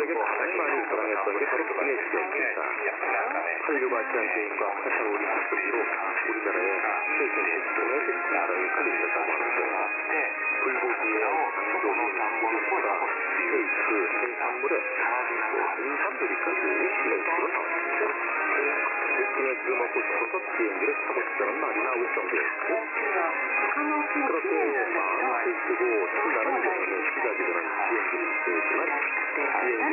그들에게 가장 많이 사랑했던 게 바로 NHK 기사. 한류가 지한 게임과 화창 우리 학습으로 우리나라의 최신 시스템의 나라를 가리켰다고 하는데 불고기의 당도리, 육과 스테산물에 많은 사람들이까지 NHK로 나왔는데 그냥 지금 먹고 싶어서 비행기를 타고 싶다는 말이 나올 정도였고 그렇게 마음을 쓰고 출발 하는 시작이 되는 비행기를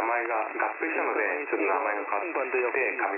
名前が合併したので、ちょっと名前が変わって、